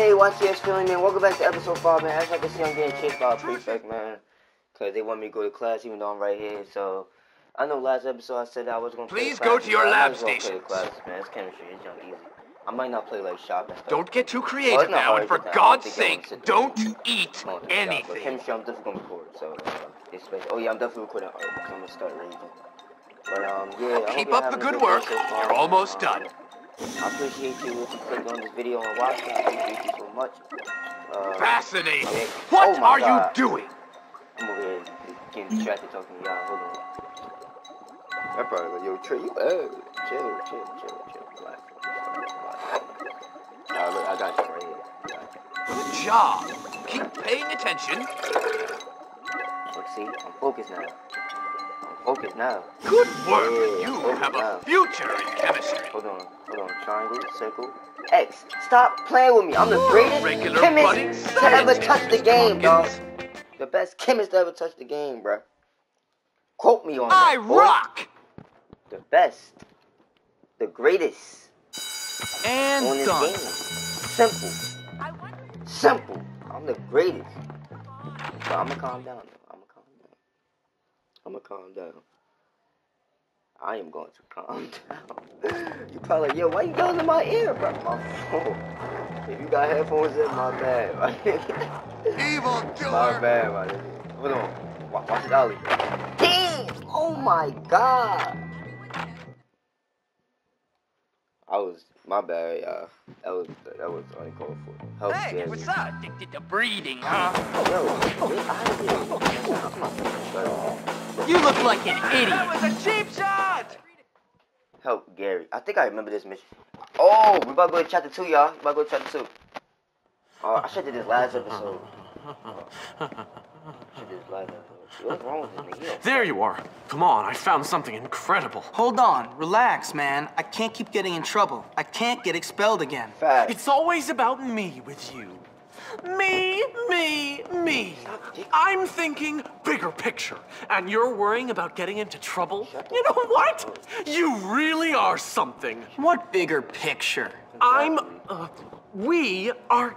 Hey, watch your feeling, man. Welcome back to episode 5, man. As I can see, I'm getting chased by a prefect, man. Because they want me to go to class even though I'm right here, so... I know last episode I said I was going to Please go to your lab station. Class, man. It's chemistry. It's easy. I might not play like shop and stuff. Don't get too creative well, now, and for God's sake, don't eat anything. Shop, chemistry, I'm definitely going to record, so... Uh, oh, yeah, I'm definitely recording art, I'm going to start raging. But, um, yeah, Keep up the good work. You're almost done. I appreciate you if you click on this video and watch it. I appreciate you so much. Uh, Fascinating. Okay. What oh are God. you doing? I'm over here getting distracted talking to y'all. Hold on. I'm probably like, yo, Trey, you uh, chill, chill, chill, chill, relax. Nah, look, I got you right here. Good job. Keep paying attention. Look, see, I'm focused now. Focus now. Good work. Yeah, you have now. a future in chemistry. Hold on. Hold on. Triangle, circle, X. Stop playing with me. I'm the greatest Regular chemist to ever touch the game, dog. The best chemist to ever touch the game, bro. Quote me on I that. I rock. The best. The greatest. And on this done. game. Simple. Simple. I'm the greatest. But I'm gonna calm down. I'm gonna calm down. I am going to calm down. you probably like, yo, why you yelling in my ear, bro? My phone. If you got headphones in, my bad. Evil killer. My bad, my Hold on. Watch, watch it, Ollie. Damn! Oh my god. I was my bad, y'all. That was that was uncalled for. Help hey, what's up? Addicted to breeding, huh? You look like an idiot. That was a cheap shot. Help Gary. I think I remember this mission. Oh, we about to go to chapter two, y'all. We about to go to chapter two. Oh, I should have did this last episode. There you are. Come on, I found something incredible. Hold on, relax, man. I can't keep getting in trouble. I can't get expelled again. Fact. It's always about me with you. Me, me, me. I'm thinking bigger picture, and you're worrying about getting into trouble? You know what? You really are something. What bigger picture? I'm, uh, we are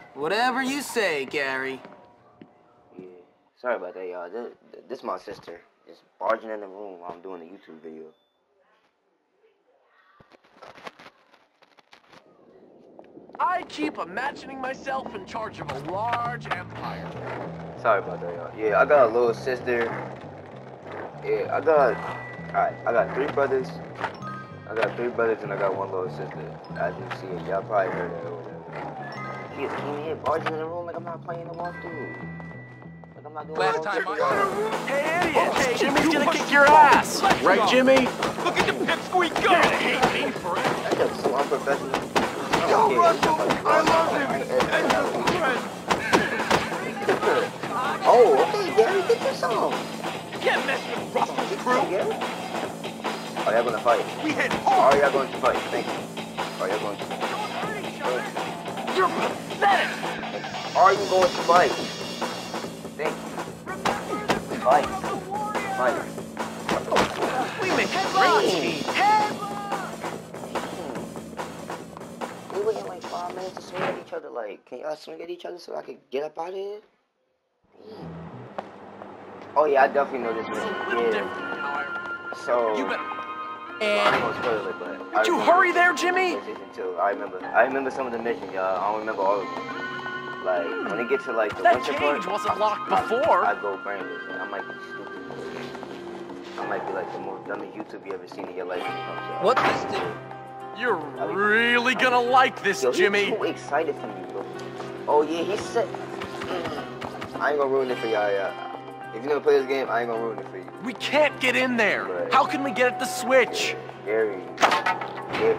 Whatever you say, Gary. Yeah. Sorry about that, y'all. This, this is my sister. Just barging in the room while I'm doing the YouTube video. I keep imagining myself in charge of a large empire. Sorry about that, y'all. Yeah, I got a little sister. Yeah, I got... Alright, I got three brothers. I got three brothers and I got one little sister. As you see, y'all probably heard that he just came here barging in the room like I'm not playing the walkthrough. Like I'm not doing Last time I... Hey, idiot! Oh, hey, Jimmy's gonna kick your ass! Let's right, go. Jimmy? Look at the pipsqueak go! You're gonna hate me forever. That's so unprofessional. Yo, Russell! I love him! And his friend! oh, okay, Gary, get this on. You can't mess with Russell's crew! Are y'all gonna fight? We hit home! Are y'all going to fight? Thank you. Are y'all going to fight? You're pathetic! Are you going to fight? Thank you. Fight. Fight. We make great team. We waiting like five minutes to swing at each other. Like, can y'all swing at each other so I can get up out of here? Oh yeah, I definitely know this one. Yeah. So. And Would you hurry there, Jimmy? Too. I remember. I remember some of the missions, y'all. I don't remember all of them. Like hmm. when it gets to like the that winter cage part, wasn't locked before. I, I go brainless. I might be stupid. I might be like the most dumbest YouTube you ever seen in your life. What this do? You're really gonna like this, Yo, Jimmy. He's too excited for me, bro. Oh yeah, he said. I ain't gonna ruin it for y'all. Y'all. If you never play this game, I ain't gonna ruin it for you. We can't get in there. Right. How can we get at the switch? Gary. Gary.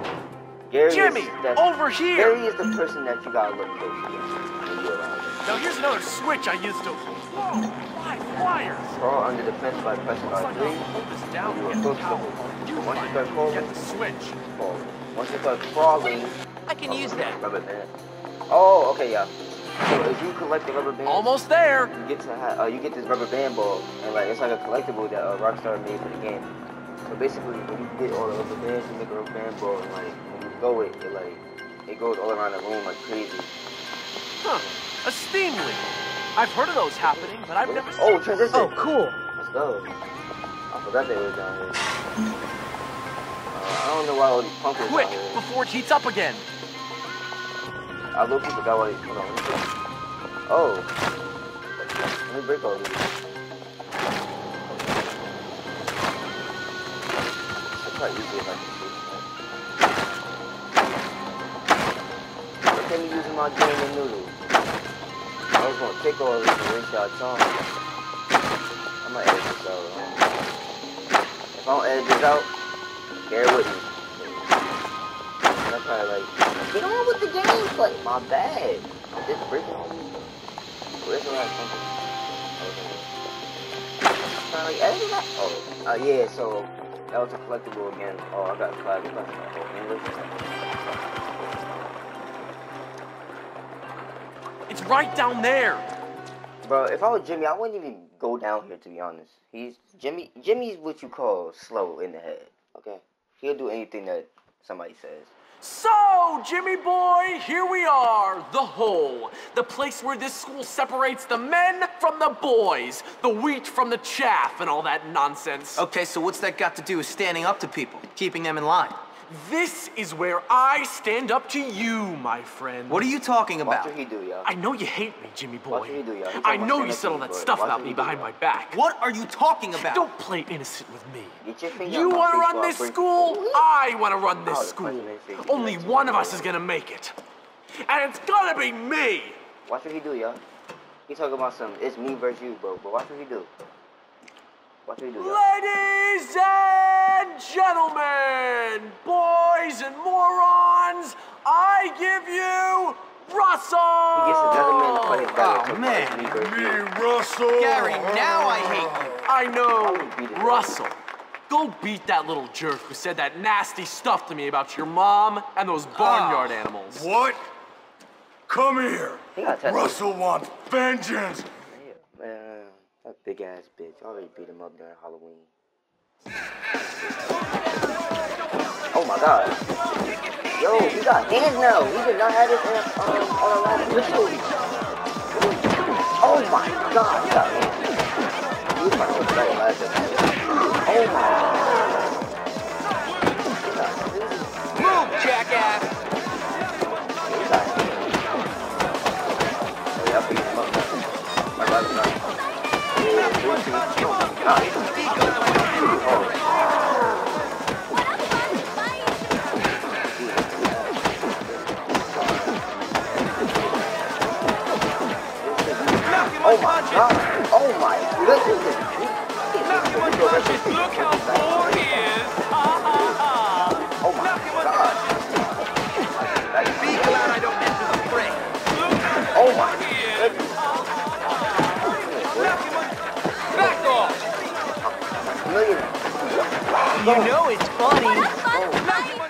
Gary Jimmy, is that, over here. Gary is the person that you gotta look close to when you're around him. Now here's another switch I used to. Whoa, my flyers. Crawl under the fence by pressing Looks like R3. I'll hold this down You and are get the power. You Once you start crawling, get the switch. fall. Once you start crawling, I can use that. rubber band. Oh, okay, yeah. So if you collect the rubber band, Almost there. you get to ha- uh, you get this rubber band ball, and like it's like a collectible that uh, Rockstar made for the game. So basically, when you get all the rubber bands, you make a rubber band ball, and like when you throw it, it like it goes all around the room like crazy. Huh. A steam leak. I've heard of those happening, but I've never seen Oh, transition. Oh, cool. Let's go. I forgot they were down here. Uh, I don't know why all these pumpkins Quick, before it heats up again. I low key forgot why. Hold on. Let me see. Oh. Let me break all these. It's quite easy if I can see. Look at me using my drain and noodles. I was gonna take all this and rinse out tongue. I'm gonna edit this out. If I don't edit this out, bear with me. That's probably like, get on with the gameplay. My bad. I did break it. Where's the last something? Trying to like, edit that? Oh, uh, yeah, so that was a collectible again. Oh, I got flagged. What the fuck? Oh, English? It's right down there. Bro, if I was Jimmy, I wouldn't even go down here to be honest. He's Jimmy. Jimmy's what you call slow in the head. Okay, he'll do anything that somebody says. So, Jimmy boy, here we are, the hole. The place where this school separates the men from the boys, the wheat from the chaff, and all that nonsense. Okay, so what's that got to do with standing up to people, keeping them in line? This is where I stand up to you, my friend. What are you talking Watch about? what he do, y'all. I know you hate me, Jimmy boy. Watch what he do, y'all. I know you said all that stuff about me behind my back. What are you talking about? Don't play innocent with me. Get your finger You want to run this school? I want to run this school. president said you Only one of us is gonna make it. And it's gonna be me. Watch what he do, y'all. He talking about some. It's me versus you, bro. But watch what he do. Watch what he do, y'all. Ladies and gentlemen, boys and morons, I give you Russell! He gets another man to fight. Oh, man. me. Russell. Gary, now I hate you. I know, I would beat his Russell. Go beat that little jerk who said that nasty stuff to me about your mom and those barnyard Ah. animals. What? Come here. He got tested. Russell wants vengeance. Yeah, that big ass bitch. I already beat him up during Halloween. Oh my god. Yo, he got hands now. He did not have this in, um, on a last episode. Oh my god, he got hands. He was trying to last episode. Oh my god. Hands. Move, jackass. He got hands. Oh, yeah, I beat him up. My god, he's not. Oh my god! Oh my goodness! Look how You know it's funny. Oh,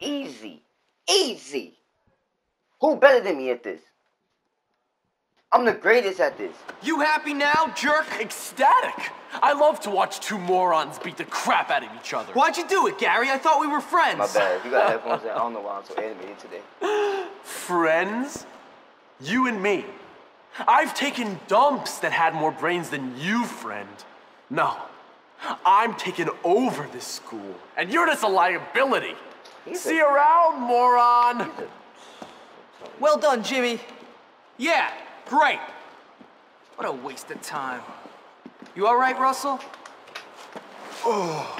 Easy. Easy. Who better than me at this? I'm the greatest at this. You happy now, jerk? Ecstatic! I love to watch two morons beat the crap out of each other. Why'd you do it, Gary? I thought we were friends. My bad. You got headphones in, I don't know why I'm so animated today. Friends? You and me. I've taken dumps that had more brains than you, friend. No. I'm taking over this school, and you're just a liability. He's See a- you around, moron! Well done, Jimmy. Yeah, great. What a waste of time. You all right, Russell? Oh.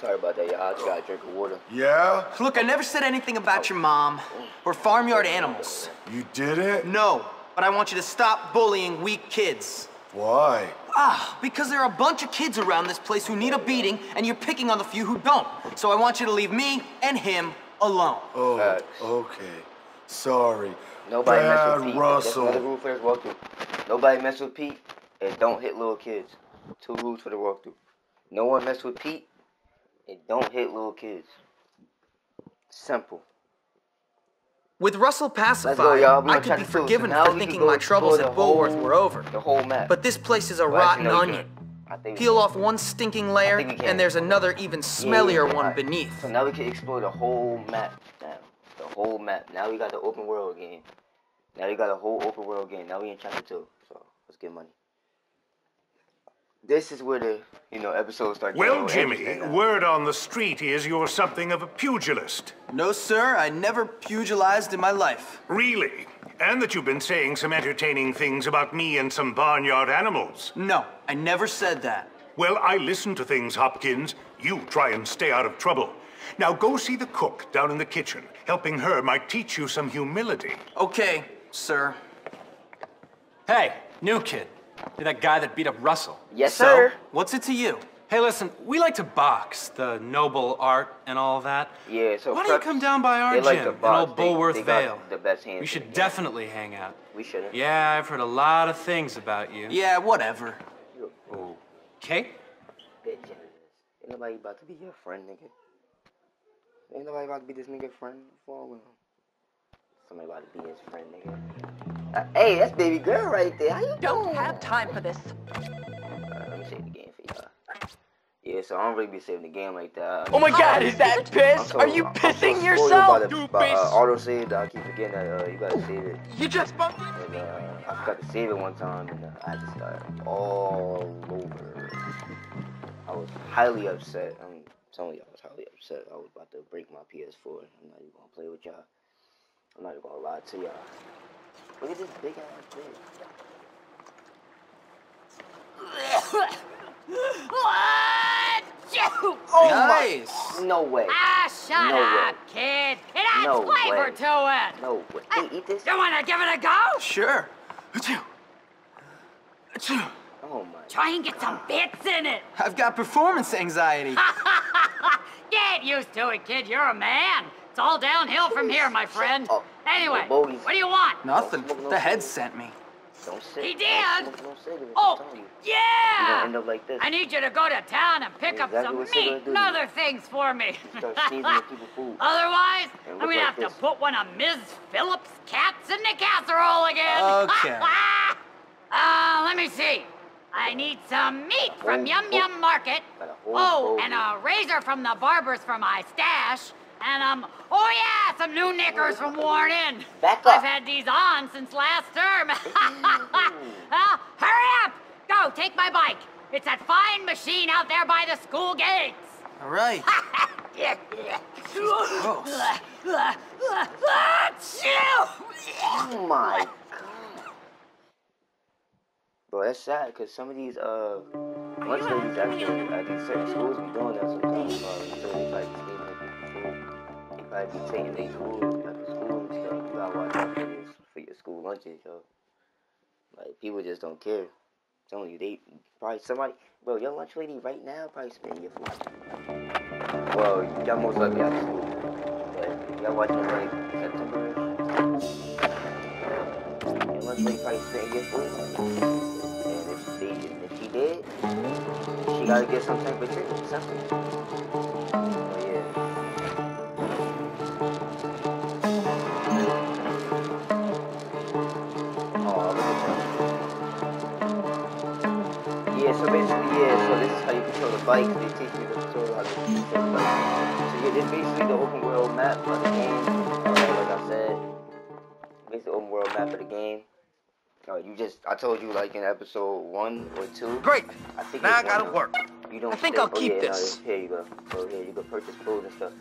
Sorry about that, y'all. I just got a drink of water. Yeah? Look, I never said anything about your mom or farmyard animals. You did it? No, but I want you to stop bullying weak kids. Why? Ah, because there are a bunch of kids around this place who need a beating, and you're picking on the few who don't. So I want you to leave me and him alone. Oh, Facts. okay. Sorry. Nobody mess Bad with Pete. That's another Russell. rule for this walkthrough. Nobody mess with Pete and don't hit little kids. Two rules for the walkthrough. No one mess with Pete and don't hit little kids. Simple. With Russell pacified, go, I could be two. So forgiven for thinking my troubles at whole- were over. The whole map. But this place is a Well, rotten no, we onion. can't. I think we Peel off one stinking layer, think we can. and there's another even smellier yeah, one alright. beneath. So now we can explore the whole map. Now, the whole map. Now we got the open world game. Now we got a whole open world game. Now we in chapter two. So let's get money. This is where the you know episodes start. getting Well, Jimmy, word on the street is you're something of a pugilist. No, sir, I never pugilized in my life. Really? And that you've been saying some entertaining things about me and some barnyard animals. No, I never said that. Well, I listen to things, Hopkins. You try and stay out of trouble. Now go see the cook down in the kitchen. Helping her might teach you some humility. Okay, sir. Hey, new kid. You're that guy that beat up Russell. Yes, So, sir. what's it to you? Hey, listen, we like to box, the noble art and all that. Yeah, so Why don't you come down by our they like gym to in box. old They- Bullworth they got Vale? the best hands We should the definitely hang out. We shouldn't. Yeah, I've heard a lot of things about you. Yeah, whatever. Okay? Bitch. Ain't nobody about to be your friend, nigga. Ain't nobody about to be this nigga friend for him. Somebody about to be his friend, nigga. Uh, hey, that's baby girl right there. How you Don't doing? have time for this. Alright, let me save the game for y'all. Yeah, so I don't really be saving the game like that. Oh my god, is that I'm piss? so- Are you I'm so pissing spoiled yourself? By the, by, uh, auto save that I keep forgetting that uh, you gotta save it. You just bumped And, uh, I forgot to save it one time, and uh, I just got all over. I was highly upset. I'm telling you, I was highly upset. I was about to break my PS4. I'm not even gonna play with y'all. I'm not even gonna lie to y'all. Look at this big ass thing. Oh nice. my! No way. Ah, shut No up, way. kid. It adds No flavor way. to it. No way. Hey, eat this. You wanna give it a go? Sure. Oh my. Try and get some bits in it. I've got performance anxiety. Get used to it, kid. You're a man. It's all downhill from here, my friend. Oh, Anyway, no what do you want? Nothing. no The head sent me. Don't. He did. no Oh, I'm you. You're gonna yeah. end up like this. I need you to go to town and pick up some meat and other things for me. Start seasoning people's food. Otherwise, And I'm gonna like have this. to put one of Ms. Phillips' cats in the casserole again. Okay. uh, let me see. I need some meat from Yum Yum Market. got Oh, and a razor from the barber's for my stash. And um, oh yeah, some new knickers from Worn In. Back I've had these on since last term. uh, hurry up! Go, take my bike. It's that fine machine out there by the school gates. All right. Oh my god. Bro, that's sad because some of these uh lunch ladies actually at these certain schools be doing that sometimes. Uh, so they probably be stealing people's They be taking their food at the school and stuff. You gotta watch out for your, for your school lunches, yo. Like people just don't care. I'm telling you, they probably somebody. Bro, your lunch lady right now probably spending your food. Well, y'all most likely at school. But y'all watching like September. Your lunch lady probably spending your food. And if, they, if she did, she gotta get some type of something. Bike. They teach you to how to control the bike. So yeah, this basically the open world map of the game. Uh, like I said, basically the open world map of the game. Uh, you just, I told you like in episode one or two. Great. I think Now I gotta one, work. You don't. I think stay, I'll oh, keep yeah, no, this. here you go. So here you go purchase clothes and stuff.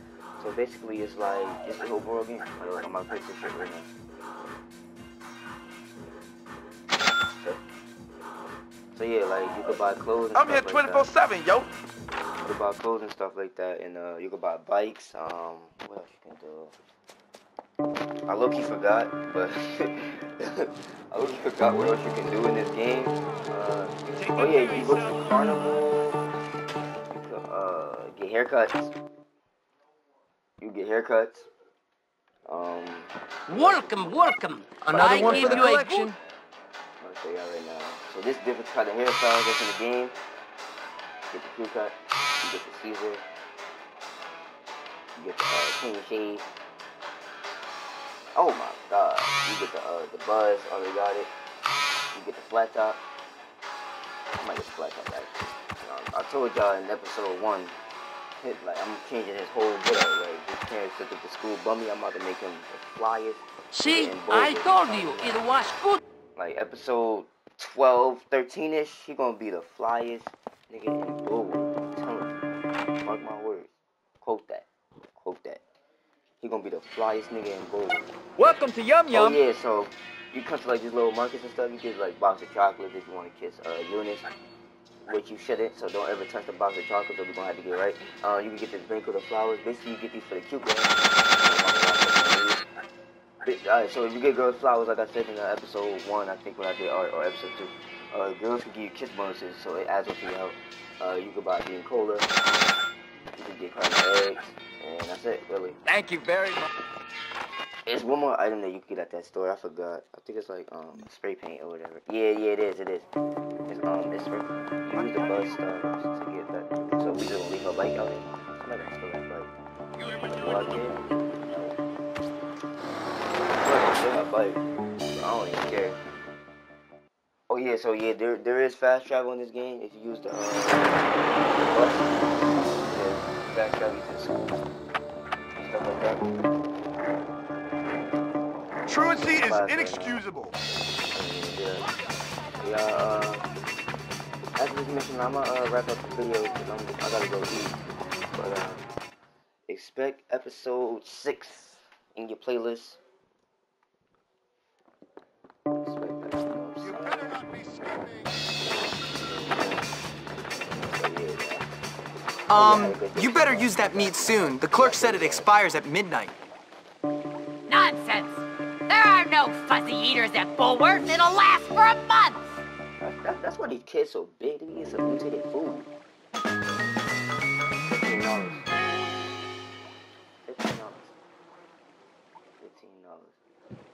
So basically, it's like it's the whole world game. Like, I'm gonna purchase shit right now. So, so yeah, like you could buy clothes. And I'm here stuff like 24 that. 7, yo. You could buy clothes and stuff like that, and uh, you could buy bikes. Um, what else you can do? I low key forgot, but I low key forgot what else you can do in this game. Uh, oh yeah, you can go to carnival. You can, uh, get haircuts. You get haircuts. Um, Welcome, welcome. Another I one give for the you a collection. good- Show y'all right now. So this different kind of hairstyle that's in the game. Get the crew cut. You get the Caesar. You get the uh, clean shave. Oh my god. You get the uh, the buzz. Already got it. You get the flat top. I might get the flat top. Um, I told y'all in episode one. Hit, like I'm changing his whole look. Like this parents took it to school bummy. I'm about to make him the flyest. See, I told you it was good. Like episode 12, 13 ish, he gonna be the flyest nigga in. I'm telling. Mark my words. Quote that. Quote that. He gonna be the flyest nigga in Bullworth. Welcome to Yum Yum. Oh Yum. yeah, so you come to like these little markets and stuff, you get like box of chocolates if you wanna kiss uh Eunice. Which you shouldn't, so don't ever touch the box of chocolates or we're gonna have to get right. Uh, you can get this banquet of the flowers. Basically you get these for the cute girls. Alright, so if you get girls flowers, like I said in uh, episode one, I think when I did, or, or episode two, uh, girls can give you kiss bonuses, so it adds up to your health. Uh, you can buy Beam Cola, you can get caramel eggs, and that's it, really. Thank you very much. It's one more item that you can get at that store. I forgot. I think it's like um spray paint or whatever. Yeah, yeah, it is. It is. It's um, it's for you use the bus stars to get that. So we just gonna leave my bike out here. I'm not gonna steal that bike. Go out there. I'm not gonna steal my bike. I don't even care. Oh yeah, so yeah, there there is fast travel in this game if you use the, uh, bus. Yeah, fast travel to school. Stuff like that. Truancy is inexcusable. Yeah. Yeah, uh, as was mentioned, I'm gonna uh, wrap up the video because I'm, I gotta go eat. But, uh, expect episode 6 in your playlist. Um, you better use that meat soon. The clerk said it expires at midnight. Nonsense! There are no fuzzy eaters at Bullworth. It'll last for a month. That's, that's, that's why these kids so big. They get some mutated food. Fifteen dollars. Fifteen dollars. Fifteen dollars.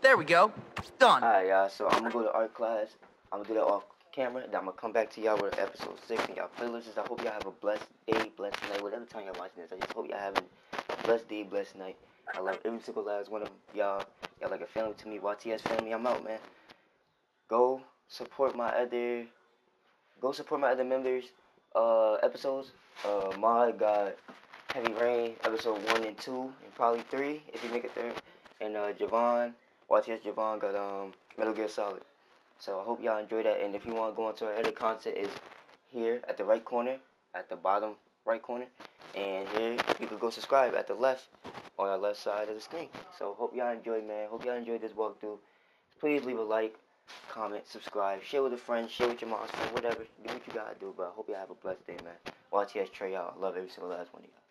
There we go. Done. Alright, y'all. So I'm gonna go to art class. I'm gonna do that off camera. Then I'm gonna come back to y'all with episode six and y'all playlists. I hope y'all have a blessed day, blessed night, whatever time y'all watching this. I just hope y'all having a blessed day, blessed night. I love every single last one of y'all. Y'all like a family to me. YTS family. I'm out, man. Go support my other. Go support my other members. Uh, episodes. Uh, Mod got Heavy Rain episode one and two, and probably three if you make it there. And uh, Javon. YTS Javon got um Metal Gear Solid. So I hope y'all enjoy that. And if you want to go into our other content, is here at the right corner, at the bottom right corner, and here you can go subscribe at the left on the left side of the screen. So hope y'all enjoy, man. Hope y'all enjoyed this walkthrough. Please leave a like, comment, subscribe, share with a friend, share with your friend, whatever. Do what you gotta do. But I hope y'all have a blessed day, man. YTS Trey. I love every single last one of y'all.